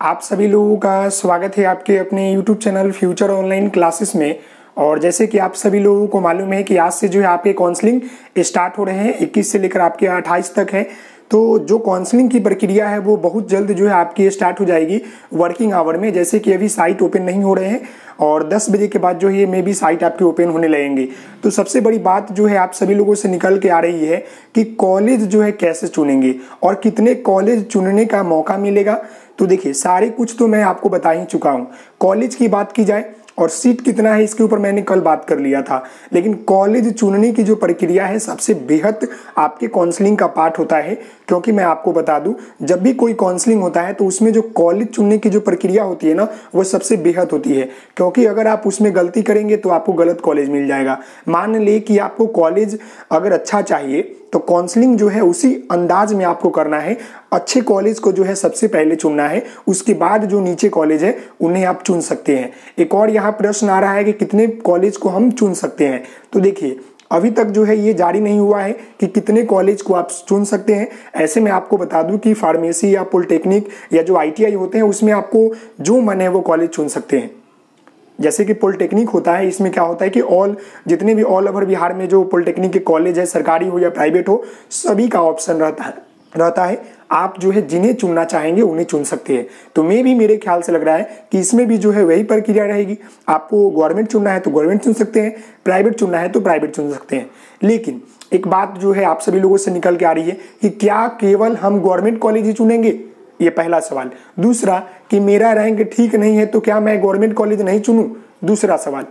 आप सभी लोगों का स्वागत है आपके अपने YouTube channel future online classes में। और जैसे कि आप सभी लोगों को मालूम है कि आज से जो है आपके काउंसलिंग स्टार्ट हो रहे हैं 21 से लेकर आपके 28 तक है। तो जो काउंसलिंग की प्रक्रिया है, वो बहुत जल्द जो है आपकी स्टार्ट हो जाएगी वर्किंग आवर में। जैसे कि अभी साइट ओपन नहीं हो रहे हैं और 10 बजे के बाद जो है मे भी साइट आपके ओपन होने लगेंगे। तो सबसे बड़ी बात जो है आप सभी लोगों से निकल के आ रही है कि कॉलेज जो है कैसे चुनेंगे और कितने कॉलेज चुनने का मौका मिलेगा। तो देखिए सारे कुछ तो मैं आपको बता ही चुका हूँ। कॉलेज की बात की जाए और सीट कितना है, इसके ऊपर मैंने कल बात कर लिया था। लेकिन कॉलेज चुनने की जो प्रक्रिया है, सबसे बेहद आपके काउंसलिंग का पार्ट होता है, क्योंकि मैं आपको बता दूँ, जब भी कोई काउंसलिंग होता है तो उसमें जो कॉलेज चुनने की जो प्रक्रिया होती है ना, वो सबसे बेहद होती है। क्योंकि अगर आप उसमें गलती करेंगे तो आपको गलत कॉलेज मिल जाएगा। मान ले कि आपको कॉलेज अगर अच्छा चाहिए तो काउंसलिंग जो है, उसी अंदाज में आपको करना है। अच्छे कॉलेज को जो है, सबसे पहले चुनना है। उसके बाद जो नीचे कॉलेज है, उन्हें आप चुन सकते हैं। एक और यहाँ प्रश्न आ रहा है कि कितने कॉलेज को हम चुन सकते हैं। तो देखिए, अभी तक जो है ये जारी नहीं हुआ है कि कितने कॉलेज को आप चुन सकते हैं। ऐसे में आपको बता दूँ कि फार्मेसी या पॉलिटेक्निक या जो आईटीआई होते हैं, उसमें आपको जो मन है वो कॉलेज चुन सकते हैं। जैसे कि पॉलिटेक्निक होता है, इसमें क्या होता है कि ऑल जितने भी ऑल ओवर बिहार में जो पॉलिटेक्निक के कॉलेज है, सरकारी हो या प्राइवेट हो, सभी का ऑप्शन रहता है रहता है। आप जो है जिन्हें चुनना चाहेंगे उन्हें चुन सकते हैं। तो मे भी मेरे ख्याल से लग रहा है कि इसमें भी जो है वही प्रक्रिया रहेगी। आपको गवर्नमेंट चुनना है तो गवर्नमेंट चुन सकते हैं, प्राइवेट चुनना है तो प्राइवेट चुन सकते हैं। लेकिन एक बात जो है आप सभी लोगों से निकल के आ रही है कि क्या केवल हम गवर्नमेंट कॉलेज ही चुनेंगे? ये पहला सवाल। दूसरा कि मेरा रैंक ठीक नहीं है तो क्या मैं गवर्नमेंट कॉलेज नहीं चुनूं? दूसरा सवाल।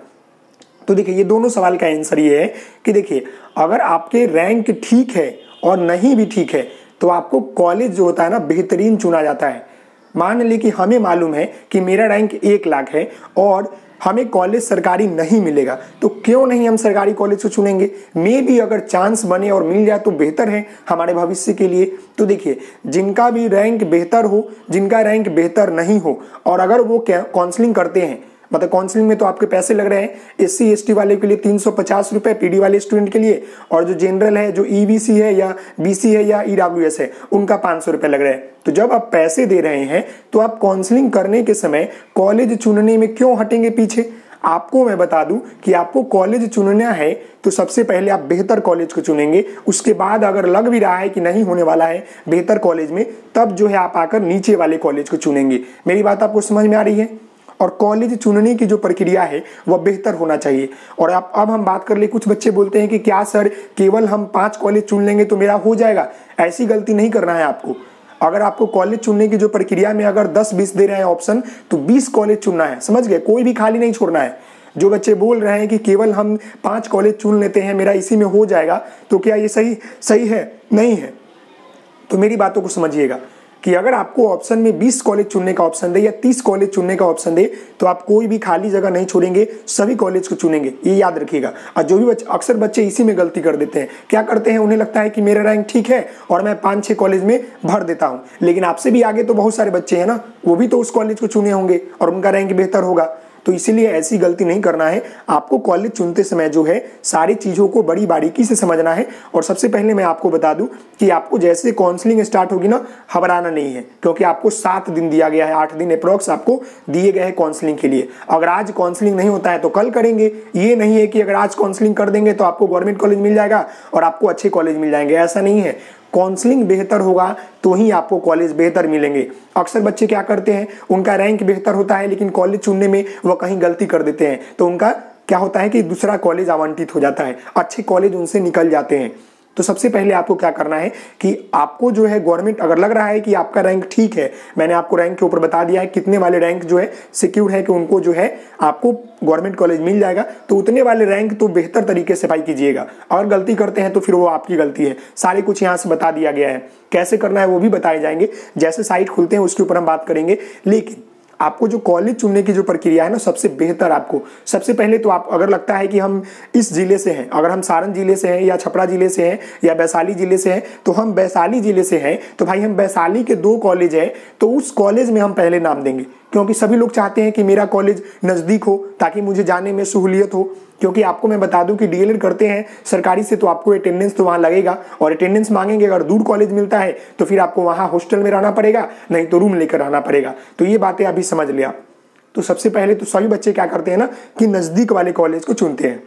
तो देखिए, ये दोनों सवाल का आंसर ये है कि देखिए, अगर आपके रैंक ठीक है और नहीं भी ठीक है तो आपको कॉलेज जो होता है ना, बेहतरीन चुना जाता है। मान ली कि हमें मालूम है कि मेरा रैंक एक लाख है और हमें कॉलेज सरकारी नहीं मिलेगा तो क्यों नहीं हम सरकारी कॉलेज को चुनेंगे? मे भी अगर चांस बने और मिल जाए तो बेहतर है हमारे भविष्य के लिए। तो देखिए, जिनका भी रैंक बेहतर हो, जिनका रैंक बेहतर नहीं हो, और अगर वो काउंसलिंग करते हैं मतलब काउंसलिंग में तो आपके पैसे लग रहे हैं। एस सी वाले के लिए तीन सौ पचास रुपए पीडी वाले स्टूडेंट के लिए। और जो जनरल है, जो ईवीसी e है या बीसी है या ईडब्ल्यूएस e है, उनका पाँच सौ लग रहे हैं। तो जब आप पैसे दे रहे हैं तो आप काउंसलिंग करने के समय कॉलेज चुनने में क्यों हटेंगे पीछे? आपको मैं बता दूँ कि आपको कॉलेज चुनना है तो सबसे पहले आप बेहतर कॉलेज को चुनेंगे। उसके बाद अगर लग भी रहा है कि नहीं होने वाला है बेहतर कॉलेज में, तब जो है आप आकर नीचे वाले कॉलेज को चुनेंगे। मेरी बात आपको समझ में आ रही है? और कॉलेज चुनने की जो प्रक्रिया है, वह बेहतर होना चाहिए। और आप, अब हम बात कर ले, कुछ बच्चे बोलते हैं कि, क्या सर, केवल हम पाँच कॉलेज चुन लेंगे तो मेरा हो जाएगा? ऐसी गलती नहीं करना है आपको। अगर आपको कॉलेज चुनने की जो प्रक्रिया में अगर 10 20 दे रहे हैं ऑप्शन तो 20 कॉलेज चुनना है। समझ गए? कोई भी खाली नहीं छोड़ना है। जो बच्चे बोल रहे हैं कि, केवल हम पाँच कॉलेज चुन लेते हैं, मेरा इसी में हो जाएगा तो क्या ये सही सही है? नहीं है। तो मेरी बातों को समझिएगा। कि अगर आपको ऑप्शन में 20 कॉलेज चुनने का ऑप्शन दे या 30 कॉलेज चुनने का ऑप्शन दे तो आप कोई भी खाली जगह नहीं छोड़ेंगे, सभी कॉलेज को चुनेंगे, ये याद रखिएगा। और जो भी बच्चे अक्सर बच्चे इसी में गलती कर देते हैं। क्या करते हैं? उन्हें लगता है कि मेरा रैंक ठीक है और मैं पाँच छह कॉलेज में भर देता हूँ। लेकिन आपसे भी आगे तो बहुत सारे बच्चे हैं ना, वो भी तो उस कॉलेज को चुने होंगे और उनका रैंक बेहतर होगा। तो इसीलिए ऐसी गलती नहीं करना है। आपको कॉलेज चुनते समय जो है, सारी चीज़ों को बड़ी बारीकी से समझना है। और सबसे पहले मैं आपको बता दूँ कि आपको जैसे काउंसलिंग स्टार्ट होगी ना, घबराना नहीं है, क्योंकि आपको सात दिन दिया गया है, आठ दिन अप्रोक्स आपको दिए गए हैं काउंसलिंग के लिए। अगर आज काउंसलिंग नहीं होता है तो कल करेंगे। ये नहीं है कि अगर आज काउंसलिंग कर देंगे तो आपको गवर्नमेंट कॉलेज मिल जाएगा और आपको अच्छे कॉलेज मिल जाएँगे। ऐसा नहीं है। काउंसलिंग बेहतर होगा तो ही आपको कॉलेज बेहतर मिलेंगे। अक्सर बच्चे क्या करते हैं, उनका रैंक बेहतर होता है, लेकिन कॉलेज चुनने में वह कहीं गलती कर देते हैं। तो उनका क्या होता है कि दूसरा कॉलेज आवंटित हो जाता है। अच्छे कॉलेज उनसे निकल जाते हैं। तो सबसे पहले आपको क्या करना है कि आपको जो है गवर्नमेंट अगर लग रहा है कि आपका रैंक ठीक है, मैंने आपको रैंक के ऊपर बता दिया है कितने वाले रैंक जो है सिक्योर है कि उनको जो है आपको गवर्नमेंट कॉलेज मिल जाएगा तो उतने वाले रैंक तो बेहतर तरीके से पाई कीजिएगा। अगर गलती करते हैं तो फिर वो आपकी गलती है। सारे कुछ यहाँ से बता दिया गया है। कैसे करना है वो भी बताए जाएँगे। जैसे साइट खुलते हैं उसके ऊपर हम बात करेंगे। लेकिन आपको जो कॉलेज चुनने की जो प्रक्रिया है ना, सबसे बेहतर आपको। सबसे पहले तो आप, अगर लगता है कि हम इस ज़िले से हैं, अगर हम सारण ज़िले से हैं या छपरा ज़िले से हैं या वैशाली ज़िले से हैं तो हम वैशाली ज़िले से हैं। तो भाई, हम वैशाली के दो कॉलेज हैं तो उस कॉलेज में हम पहले नाम देंगे। क्योंकि सभी लोग चाहते हैं कि मेरा कॉलेज नज़दीक हो, ताकि मुझे जाने में सहूलियत हो। क्योंकि आपको मैं बता दूँ कि डीएलएड करते हैं, सरकारी से तो आपको अटेंडेंस तो वहाँ लगेगा, और अटेंडेंस मांगेंगे, अगर दूर कॉलेज मिलता है तो फिर आपको वहाँ हॉस्टल में रहना पड़ेगा, नहीं तो रूम लेकर रहना पड़ेगा। तो ये बातें अभी समझ लिया तो सबसे पहले तो सभी बच्चे क्या करते हैं ना, कि नज़दीक वाले कॉलेज को चुनते हैं।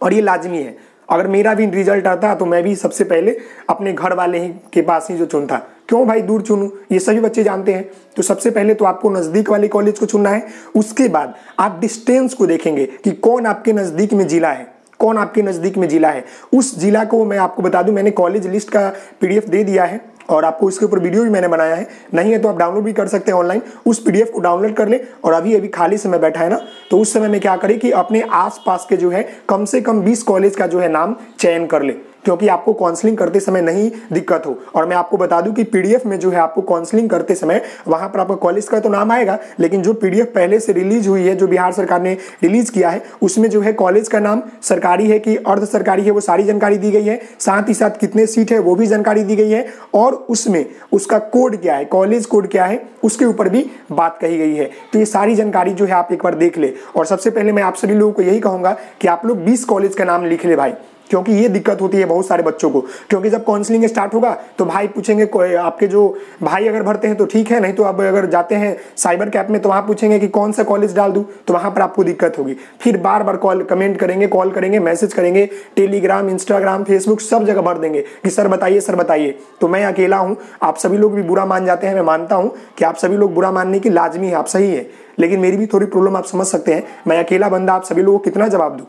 और ये लाजमी है। अगर मेरा भी रिज़ल्ट आता तो मैं भी सबसे पहले अपने घर वाले ही के पास ही जो चुनता। क्यों भाई दूर चुनूं? ये सभी बच्चे जानते हैं। तो सबसे पहले तो आपको नज़दीक वाले कॉलेज को चुनना है। उसके बाद आप डिस्टेंस को देखेंगे कि कौन आपके नज़दीक में जिला है। कौन आपके नज़दीक में जिला है। उस जिला को मैं आपको बता दूँ, मैंने कॉलेज लिस्ट का पीडीएफ दे दिया है और आपको इसके ऊपर वीडियो भी मैंने बनाया है। नहीं है तो आप डाउनलोड भी कर सकते हैं ऑनलाइन उस पीडीएफ को डाउनलोड कर ले और अभी अभी खाली समय बैठा है ना तो उस समय में क्या करें कि अपने आसपास के जो है, कम से कम 20 कॉलेज का जो है नाम चयन कर ले। क्योंकि आपको काउंसलिंग करते समय नहीं दिक्कत हो। और मैं आपको बता दूँ कि पीडीएफ में जो है आपको काउंसलिंग करते समय, वहाँ पर आपका कॉलेज का तो नाम आएगा, लेकिन जो पीडीएफ पहले से रिलीज़ हुई है, जो बिहार सरकार ने रिलीज़ किया है, उसमें जो है कॉलेज का नाम सरकारी है कि अर्ध सरकारी है, वो सारी जानकारी दी गई है। साथ ही साथ कितने सीट है, वो भी जानकारी दी गई है। और उसमें उसका कोड क्या है कॉलेज कोड क्या है, उसके ऊपर भी बात कही गई है। तो ये सारी जानकारी जो है आप एक बार देख ले। और सबसे पहले मैं आप सभी लोगों को यही कहूँगा कि आप लोग बीस कॉलेज का नाम लिख ले भाई। क्योंकि ये दिक्कत होती है बहुत सारे बच्चों को। क्योंकि जब काउंसलिंग स्टार्ट होगा तो भाई पूछेंगे आपके जो भाई अगर भरते हैं तो ठीक है, नहीं तो अब अगर जाते हैं साइबर कैप में तो वहाँ पूछेंगे कि कौन सा कॉलेज डाल दूँ तो वहाँ पर आपको दिक्कत होगी। फिर बार बार कॉल कमेंट करेंगे कॉल करेंगे मैसेज करेंगे टेलीग्राम इंस्टाग्राम फेसबुक सब जगह भर देंगे कि, सर, बताइए सर, बताइए। तो मैं अकेला हूँ, आप सभी लोग भी बुरा मान जाते हैं, मैं मानता हूँ कि आप सभी लोग बुरा मानने की लाजमी है, आप सही है। लेकिन मेरी भी थोड़ी प्रॉब्लम आप समझ सकते हैं। मैं अकेला बंदा, आप सभी लोगों को कितना जवाब दूँ?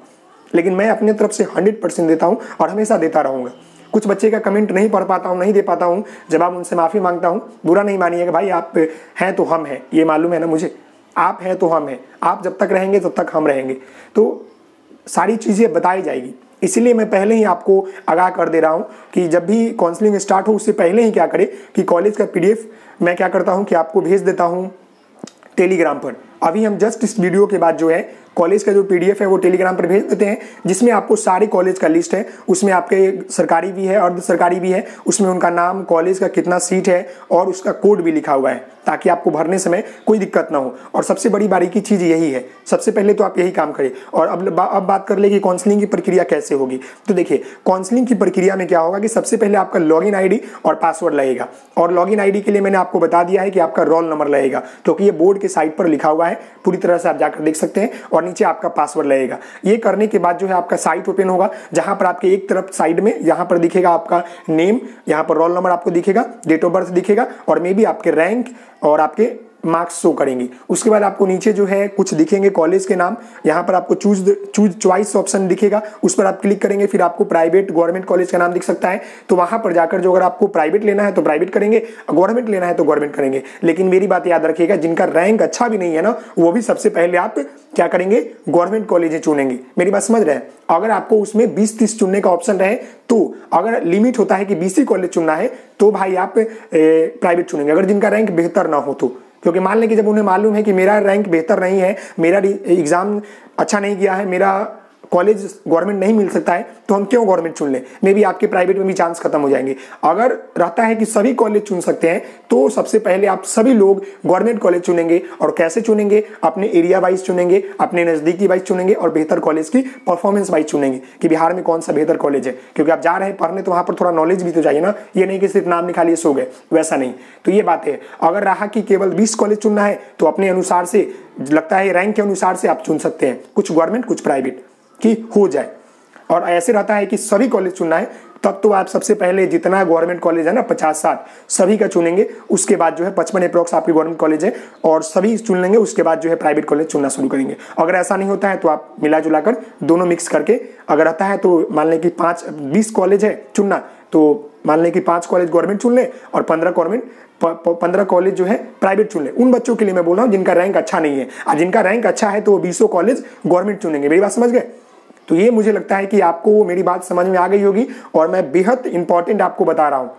लेकिन मैं अपनी तरफ़ से हंड्रेड परसेंट देता हूँ और हमेशा देता रहूँगा। कुछ बच्चे का कमेंट नहीं पढ़ पाता हूँ, नहीं दे पाता हूँ, जब आप उनसे माफ़ी माँगता हूँ, बुरा नहीं मानिएगा, भाई, आप हैं तो हम हैं, ये मालूम है ना मुझे? आप हैं तो हम हैं, आप जब तक रहेंगे तब तक हम रहेंगे। तो सारी चीज़ें बताई जाएगी। इसीलिए मैं पहले ही आपको आगाह कर दे रहा हूँ कि जब भी काउंसलिंग स्टार्ट हो, उससे पहले ही क्या करें कि कॉलेज का पीडीएफ मैं क्या करता हूँ कि आपको भेज देता हूँ टेलीग्राम पर। अभी हम जस्ट इस वीडियो के बाद जो है कॉलेज का जो पीडीएफ है वो टेलीग्राम पर भेज देते हैं, जिसमें आपको सारे कॉलेज का लिस्ट है। उसमें आपके सरकारी भी है अर्ध सरकारी भी है। उसमें उनका नाम, कॉलेज का कितना सीट है और उसका कोड भी लिखा हुआ है, ताकि आपको भरने समय कोई दिक्कत ना हो। और सबसे बड़ी बारीकी चीज़ यही है, सबसे पहले तो आप यही काम करें और अब अब बात कर ले कि काउंसलिंग की प्रक्रिया कैसे होगी। तो देखिए काउंसलिंग की प्रक्रिया में क्या होगा कि सबसे पहले आपका लॉगिन आईडी और पासवर्ड लगेगा। और लॉगिन आईडी के लिए मैंने आपको बता दिया है कि आपका रोल नंबर लगेगा, क्योंकि ये बोर्ड के साइट पर लिखा हुआ है। पूरी तरह से आप जाकर देख सकते हैं। और नीचे आपका पासवर्ड लगेगा। ये करने के बाद जो है आपका साइट ओपन होगा, जहाँ पर आपके एक तरफ़ साइड में यहाँ पर दिखेगा आपका नेम यहाँ पर रोल नंबर आपको दिखेगा डेट ऑफ़ बर्थ दिखेगा, और मे बी आपके रैंक और आपके मार्क्स शो करेंगे। उसके बाद आपको नीचे जो है, कुछ दिखेंगे कॉलेज के नाम। यहाँ पर आपको चूज़ चूज़ च्वाइस ऑप्शन दिखेगा। उस पर आप क्लिक करेंगे, फिर आपको प्राइवेट गवर्नमेंट कॉलेज का नाम दिख सकता है। तो वहाँ पर जाकर जो अगर आपको प्राइवेट लेना है तो प्राइवेट करेंगे। गवर्नमेंट लेना है तो गवर्नमेंट करेंगे। लेकिन मेरी बात याद रखिएगा, जिनका रैंक अच्छा भी नहीं है ना, वो भी सबसे पहले आप क्या करेंगे गवर्नमेंट कॉलेज चुनेंगे। मेरी बात समझ रहे हैं? अगर आपको उसमें बीस तीस चुनने का ऑप्शन रहे तो अगर लिमिट होता है कि बीसी कॉलेज चुनना है तो भाई आप प्राइवेट चुनेंगे। अगर जिनका रैंक बेहतर ना हो तो। क्योंकि मान लें कि जब उन्हें मालूम है कि मेरा रैंक बेहतर नहीं है, मेरा एग्ज़ाम अच्छा नहीं किया है, मेरा कॉलेज गवर्नमेंट नहीं मिल सकता है तो हम क्यों गवर्नमेंट चुन लें? मे बी आपके प्राइवेट में भी चांस खत्म हो जाएँगे। अगर रहता है कि सभी कॉलेज चुन सकते हैं तो सबसे पहले आप सभी लोग गवर्नमेंट कॉलेज चुनेंगे। और कैसे चुनेंगे? अपने एरिया वाइज चुनेंगे, अपने नजदीकी वाइज चुनेंगे और बेहतर कॉलेज की परफॉर्मेंस वाइज चुनेंगे कि बिहार में कौन सा बेहतर कॉलेज है। क्योंकि आप जा रहे हैं, पढ़ने तो वहाँ पर थोड़ा नॉलेज भी तो चाहिए ना। ये नहीं कि सिर्फ़ नाम निकालिए, सो गए। वैसा नहीं। तो ये बात है। अगर रहा कि केवल बीस कॉलेज चुनना है तो अपने अनुसार से, लगता है रैंक के अनुसार से आप चुन सकते हैं। कुछ गवर्नमेंट, कुछ प्राइवेट की हो जाए। और ऐसे रहता है कि सभी कॉलेज चुनना है, तब तो आप सबसे पहले जितना गवर्नमेंट कॉलेज है ना पचास साठ सभी का चुनेंगे। उसके बाद जो है पचपन अप्रोक्स आपके गवर्नमेंट कॉलेज है, और सभी चुन लेंगे, उसके बाद जो है प्राइवेट कॉलेज चुनना शुरू करेंगे। अगर ऐसा नहीं होता है तो आप मिला जुला कर दोनों मिक्स करके, अगर आता है तो मान लें कि पाँच, बीस कॉलेज है चुनना तो मान लें कि पाँच कॉलेज गवर्नमेंट चुन लें, और पंद्रह गवर्नमेंट पंद्रह कॉलेज जो है प्राइवेट चुन ले। उन बच्चों के लिए मैं बोल रहा हूँ जिनका रैंक अच्छा नहीं है। और जिनका रैंक अच्छा है तो वो बीसों कॉलेज गवर्नमेंट चुनेंगे। मेरी बात समझ गए? तो ये मुझे लगता है कि आपको मेरी बात समझ में आ गई होगी और मैं बेहद इंपॉर्टेंट आपको बता रहा हूँ।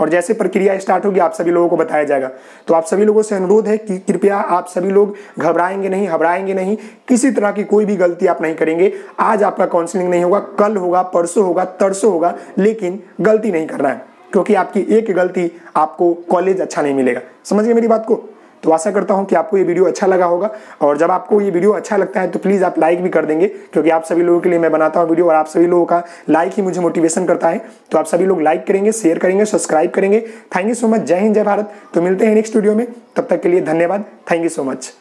और जैसे प्रक्रिया स्टार्ट होगी, आप सभी लोगों को बताया जाएगा। तो आप सभी लोगों से अनुरोध है कि कृपया आप सभी लोग घबराएँगे नहीं घबराएँगे नहीं। किसी तरह की कोई भी गलती आप नहीं करेंगे। आज आपका काउंसलिंग नहीं होगा, कल होगा, परसों होगा, तरसों होगा, लेकिन गलती नहीं करना है। क्योंकि आपकी एक गलती आपको कॉलेज अच्छा नहीं मिलेगा। समझिए मेरी बात को? तो आशा करता हूँ कि आपको ये वीडियो अच्छा लगा होगा और जब आपको ये वीडियो अच्छा लगता है तो प्लीज़ आप लाइक भी कर देंगे, क्योंकि आप सभी लोगों के लिए मैं बनाता हूँ वीडियो और आप सभी लोगों का लाइक ही मुझे मोटिवेशन करता है। तो आप सभी लोग लाइक करेंगे शेयर करेंगे सब्सक्राइब करेंगे। थैंक यू सो मच जय हिंद, जय भारत। तो मिलते हैं नेक्स्ट वीडियो में। तब तक के लिए धन्यवाद। Thank you so much